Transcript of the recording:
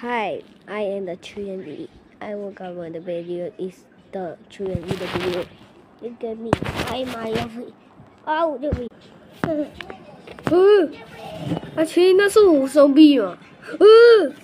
Hi, I am the Q&E. I will cover the video is the Q&E the video. Look at me. I my every. Oh, look at me. Uh, 嗯，阿奇，那是我手臂嘛？嗯。